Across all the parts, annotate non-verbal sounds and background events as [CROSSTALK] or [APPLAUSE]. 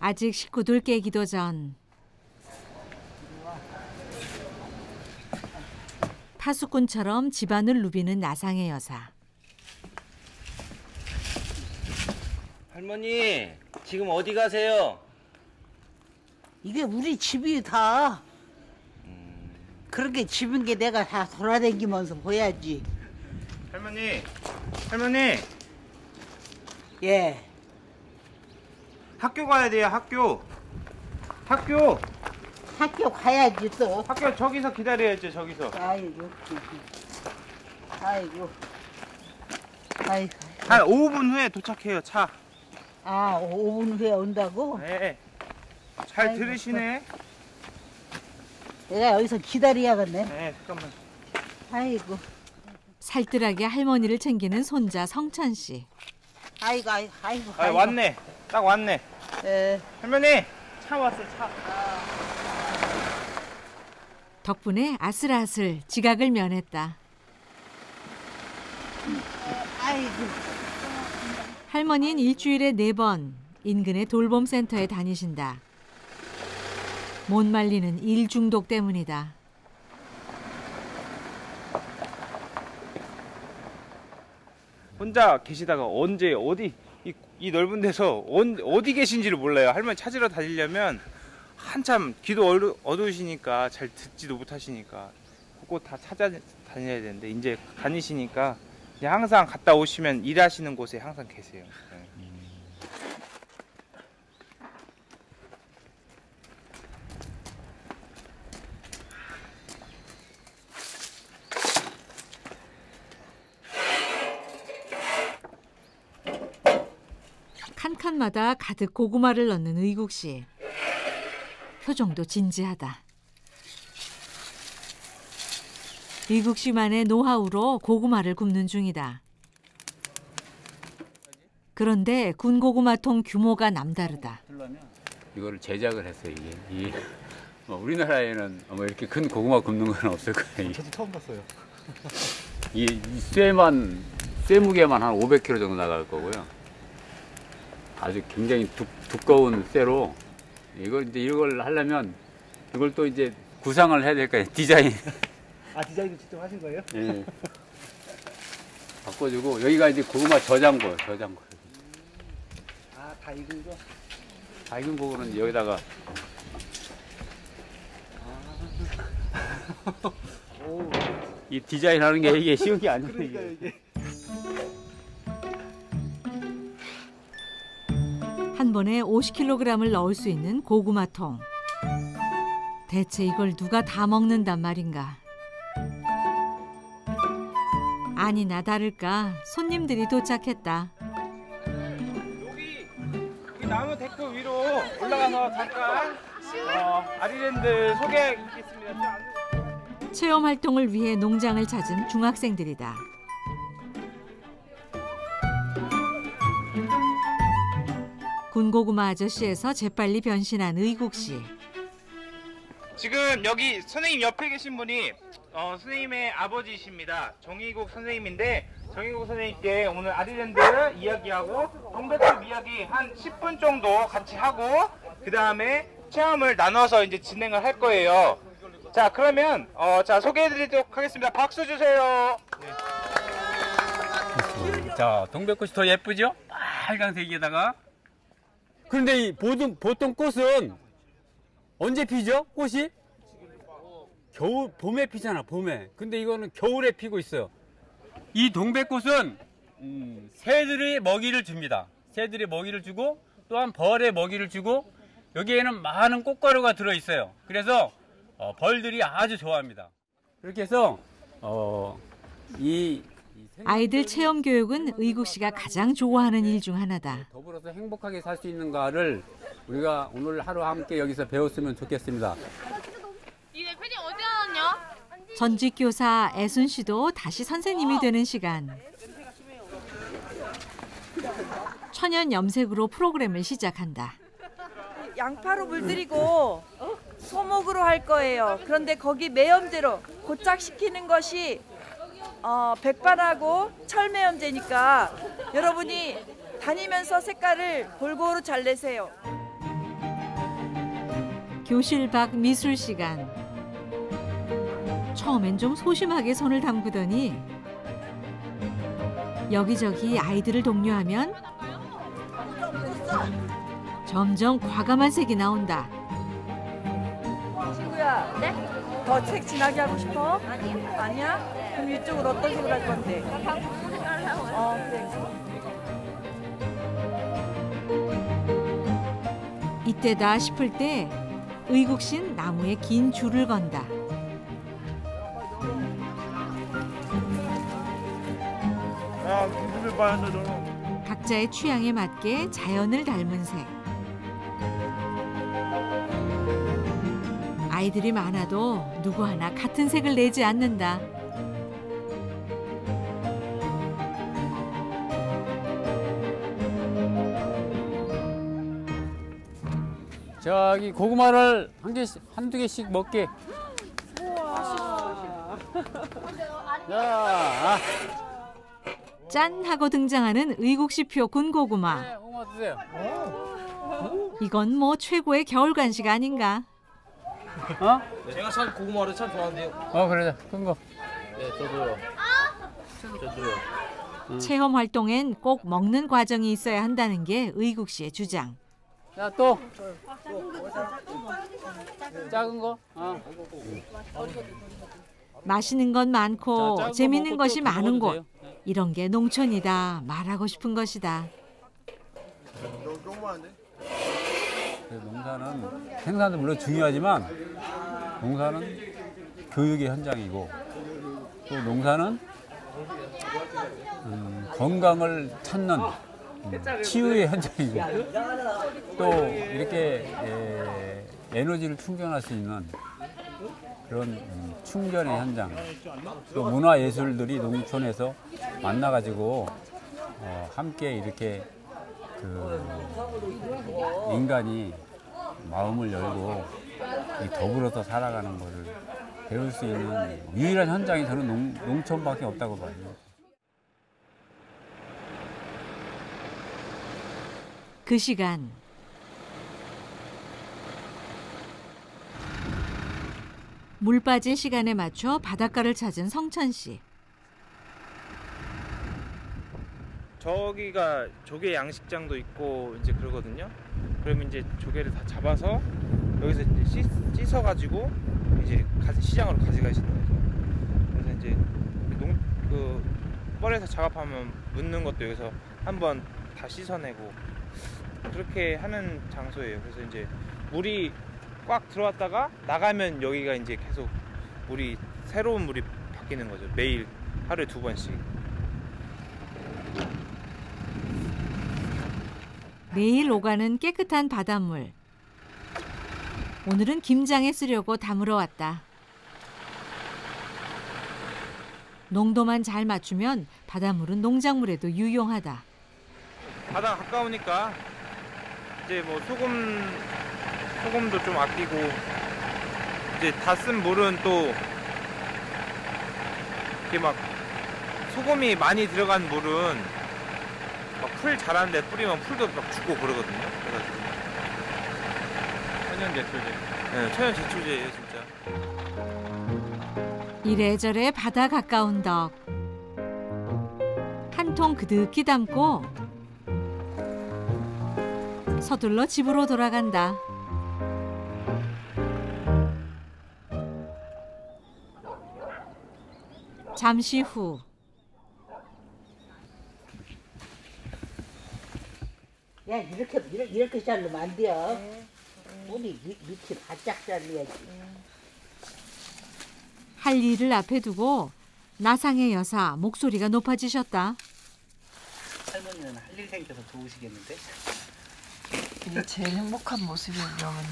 아직 식구들 깨기도 전 파수꾼처럼 집안을 누비는 나상의 여사. 할머니 지금 어디 가세요? 이게 우리 집이 다 그렇게 집인 게 내가 다 돌아다니면서 보야지. 할머니 할머니 예. 학교 가야 돼요 학교 학교 학교 가야지 또. 학교 저기서 기다려야죠 저기서 아이고. 아이고. 아이고. 한 5분 후에 도착해요 차 아, 5분 후에 온다고? 네. 잘 아이고. 들으시네 내가 여기서 기다려야겠네. 네 잠깐만 아이고. 살뜰하게 할머니를 챙기는 손자 성찬 씨. 아이고, 아이고, 아이고. 아 왔네 딱 왔네 예. 할머니 차 왔어 차 덕분에 아슬아슬 지각을 면했다. 아이고. 할머니는 일주일에 네 번 인근의 돌봄센터에 다니신다. 못 말리는 일 중독 때문이다. 혼자 계시다가 언제 어디 이, 이 넓은 데서 언, 어디 계신지를 몰라요 할머니 찾으러 다니려면 한참 귀도 어두, 어두우시니까 잘 듣지도 못하시니까 그거 다 찾아다녀야 되는데 이제 다니시니까 이제 항상 갔다 오시면 일하시는 곳에 항상 계세요 네. 칸칸마다 가득 고구마를 넣는 의국 씨. 표정도 진지하다. 의국 씨만의 노하우로 고구마를 굽는 중이다. 그런데 군 고구마통 규모가 남다르다. 이거를 제작을 했어요 이게. 이, 뭐 우리나라에는 뭐 이렇게 큰 고구마 굽는 건 없을 거예요. 저도 처음 봤어요. 이, 이 쇠만 쇠 무게만 한 500kg 정도 나갈 거고요. 아주 굉장히 두, 두꺼운 쇠로 이걸 이제 이걸 하려면 이걸 또 이제 구상을 해야 될 거예요. [LAUGHS] 디자인. 아 디자인도 직접 하신 거예요? 예. 바꿔주고 여기가 이제 고구마 저장고 저장고. 아 다 익은 거? 밝은 고구는 여기다가 오 [LAUGHS] 이 디자인 하는 게 이게 쉬운 게 아니에요. 그러니까 이게. 한 번에 50kg을 넣을 수 있는 고구마통. 대체 이걸 누가 다 먹는단 말인가? 아니나 다를까 손님들이 도착했다. 여기 여기 나무 데크 위로 올라가서 잠깐 어, 아리랜드 소개하겠습니다. 체험 활동을 위해 농장을 찾은 중학생들이다. 군고구마 아저씨에서 재빨리 변신한 의국 씨. 지금 여기 선생님 옆에 계신 분이 어, 선생님의 아버지이십니다. 정희국 선생님인데 정희국 선생님께 오늘 아리랜드 이야기하고 동백숲 이야기 한 10분 정도 같이 하고 그 다음에 체험을 나눠서 이제 진행을 할 거예요. 자 그러면 어, 자 소개해드리도록 하겠습니다. 박수 주세요. 자, 동백꽃이 더 예쁘죠? 빨강색에다가. 그런데 이 보통, 보통 꽃은 언제 피죠? 꽃이? 겨울, 봄에 피잖아, 봄에. 근데 이거는 겨울에 피고 있어요. 이 동백꽃은 음, 새들의 먹이를 줍니다. 새들의 먹이를 주고 또한 벌의 먹이를 주고 여기에는 많은 꽃가루가 들어있어요. 그래서 어, 벌들이 아주 좋아합니다. 그렇게 해서 어, 이, 아이들 체험 교육은 의국 씨가 가장 좋아하는 일 중 하나다. 더불어서 행복하게 살 수 있는가를 우리가 오늘 하루 함께 여기서 배웠으면 좋겠습니다. 전직 교사 애순 씨도 다시 선생님이 되는 시간. 천연 염색으로 프로그램을 시작한다. 양파로 물들이고 소목으로 할 거예요. 그런데 거기 매염제로 고착시키는 것이 어, 백반하고 철매염제니까 여러분이 다니면서 색깔을 골고루 잘 내세요. 교실 밖 미술 시간. 처음엔 좀 소심하게 손을 담그더니 여기저기 아이들을 독려하면 점점 과감한 색이 나온다. 더 책 진하게 하고 싶어? 아니요. 아니야? 그럼 이쪽으로 어떤 식으로 할 건데? 어, 그래. 이때다 싶을 때 의국신 나무에 긴 줄을 건다. 각자의 취향에 맞게 자연을 닮은 색. 아이들이 많아도 누구 하나 같은 색을 내지 않는다. 저기 고구마를 한 개씩 한두 개씩 먹게. 자, 짠 하고 등장하는 의국시표 군고구마. 네, 고구마 드세요. 이건 뭐 최고의 겨울 간식 아닌가? 어? 제가 참 고구마를 참 좋아하는데요. 어 그러자 큰 거. 네, 저도요. 저도요. 체험 활동엔 꼭 먹는 과정이 있어야 한다는 게 의국 씨의 주장. 자 또. 작은 거. 어. 맛있는 건 자, 많고 거 재밌는 것이 또 많은 곳. 돼요. 이런 게 농촌이다 말하고 싶은 것이다. 그 농사는 생산도 물론 중요하지만 농사는 교육의 현장이고 또 농사는 음, 건강을 찾는 음, 치유의 현장이고 또 이렇게 에, 에너지를 충전할 수 있는 그런 음, 충전의 현장 또 문화 예술들이 농촌에서 만나가지고 어, 함께 이렇게 그 인간이 마음을 열고 이 더불어서 살아가는 것을 배울 수 있는 유일한 현장이 저는 농, 농촌밖에 없다고 봐요. 그 시간 물 빠질 시간에 맞춰 바닷가를 찾은 성천 씨. 저기가 조개 양식장도 있고 이제 그러거든요. 그러면 이제 조개를 다 잡아서 여기서 이제 씻, 씻어가지고 이제 가- 시장으로 가져가시는 거죠. 그래서 이제 농 그 뻘에서 작업하면 묻는 것도 여기서 한번 다 씻어내고 그렇게 하는 장소예요. 그래서 이제 물이 꽉 들어왔다가 나가면 여기가 이제 계속 물이 새로운 물이 바뀌는 거죠. 매일 하루에 두 번씩. 매일 오가는 깨끗한 바닷물. 오늘은 김장에 쓰려고 담으러 왔다. 농도만 잘 맞추면 바닷물은 농작물에도 유용하다. 바다 가까우니까 이제 뭐 소금 소금도 좀 아끼고 이제 다 쓴 물은 또 이렇게 막 소금이 많이 들어간 물은 막 풀 자라는데 뿌리면 풀도 막 죽고 그러거든요. 그래가지고 천연 제초제. 네, 천연 제초제예요 진짜. 이래저래 바다 가까운 덕. 한 통 그득히 담고 서둘러 집으로 돌아간다. 잠시 후 야 이렇게 이렇게, 이렇게 자르면 안 돼요. 우리 밑- 밑에 바짝 잘라야지. 할 일을 앞에 두고 나상의 여사 목소리가 높아지셨다. 할머니는 할 일 생겨서 좋으시겠는데? 이게 제일 행복한 모습이에요, 우리 어머니.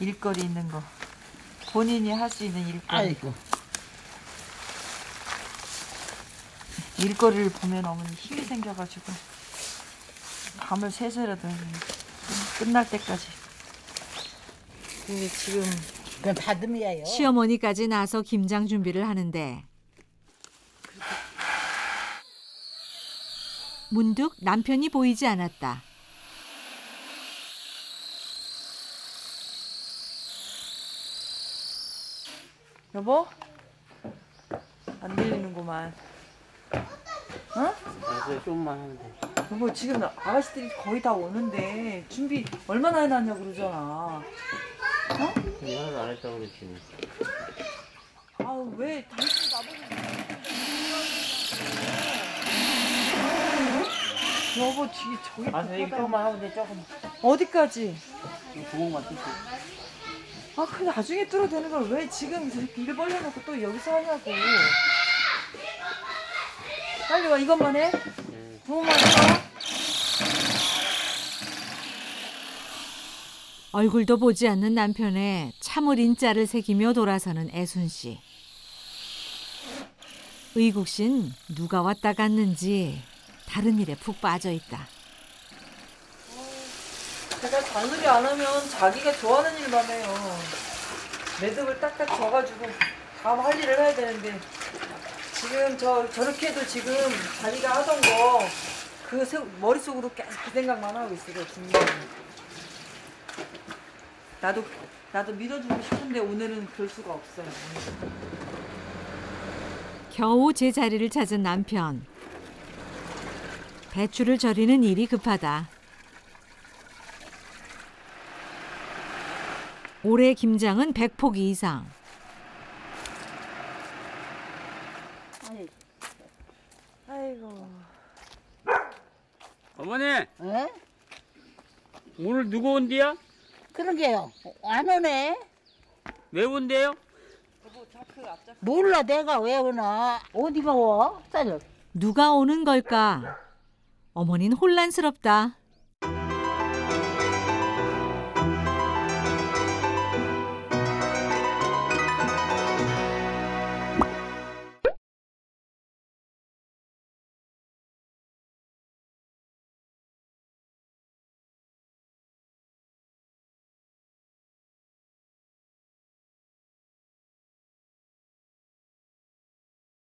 일거리 있는 거. 본인이 할 수 있는 일거리. 아이고. 일거리를 보면 어머니 힘이 생겨가지고 밤을 새서라도 끝날 때까지. 근데 지금 그건 다듬이야요. 시어머니까지 나서 김장 준비를 하는데 문득 남편이 보이지 않았다. 여보? 안 들리는구만. 어? 좀만 하면 돼. 여보 지금 아가씨들이 거의 다 오는데 준비 얼마나 해놨냐 고 그러잖아. 이 하나도 안 했다고 그랬지. 아우 왜 당신 나보고 여보 뒤에 저기 아, 선생님 조금만 하면 돼. 조금. 어디까지? 구멍만 뚫고. 아그 나중에 뚫어도 되는 걸 왜 지금 저렇게 일 벌려놓고 또 여기서 하냐고 빨리 와 이것만 해 구멍만 해 얼굴도 보지 않는 남편에 참을 인자를 새기며 돌아서는 애순 씨. 의국 씨는 누가 왔다 갔는지 다른 일에 푹 빠져 있다. 제가 장르기 안 하면 자기가 좋아하는 일만 해요 매듭을 딱딱 져가지고 다음 할 일을 해야 되는데 지금 저 저렇게 해도 지금 자기가 하던 거 그 머릿속으로 계속 그 생각만 하고 있어요 분명히 나도 나도 믿어주고 싶은데 오늘은 그럴 수가 없어요 겨우 제자리를 찾은 남편. 배추를 절이는 일이 급하다. 올해 김장은 100포기 이상. 아이고 어머니 에? 오늘 누구 온대요? 그러게요. 안 오네. 왜 온대요? 몰라 내가 왜 오나. 어디가 와? 딸. 누가 오는 걸까? 어머니는 혼란스럽다.